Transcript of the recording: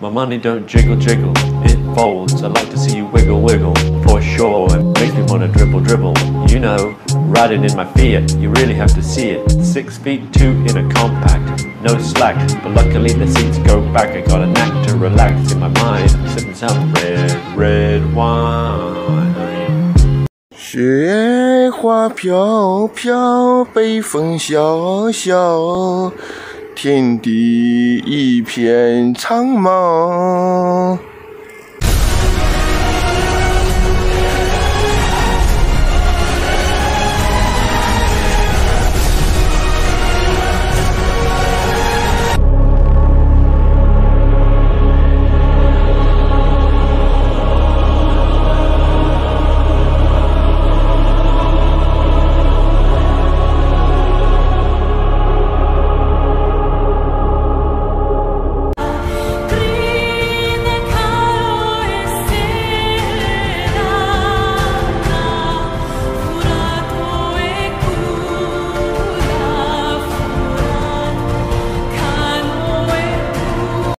My money don't jiggle jiggle, it folds. I like to see you wiggle wiggle, for sure. It makes me wanna dribble dribble. You know, riding in my Fiat, you really have to see it. Six feet two in a compact, no slack. But luckily the seats go back. I got a knack to relax in my mind. I'm sipping some red, red wine. 雪花飘飘，北风萧萧， 天地一片苍茫。